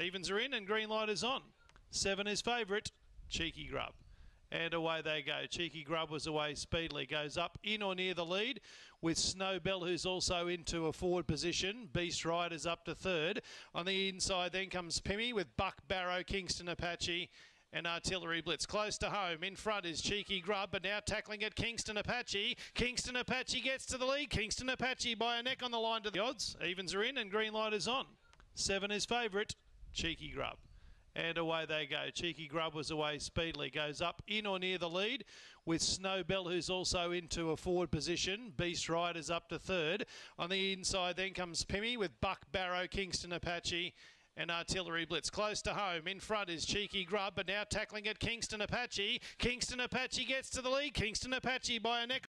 Evens are in and green light is on. Seven is favourite, Cheeky Grub. And away they go. Cheeky Grub was away speedily. Goes up in or near the lead with Snowbell, who's also into a forward position. Beast Riders up to third. On the inside, then comes Pimmy with Buck Barrow, Kingston Apache. And Artillery Blitz close to home. In front is Cheeky Grub, but now tackling at Kingston Apache. Kingston Apache gets to the lead. Kingston Apache by a neck on the line to the odds. Evens are in and green light is on. Seven is favourite, Cheeky Grub. And away they go. Cheeky Grub was away speedily. Goes up in or near the lead with Snowbell, who's also into a forward position. Beast Riders up to third. On the inside, then comes Pimmy with Buck Barrow, Kingston Apache. And Artillery Blitz close to home. In front is Cheeky Grub, but now tackling at Kingston Apache. Kingston Apache gets to the lead. Kingston Apache by a neck.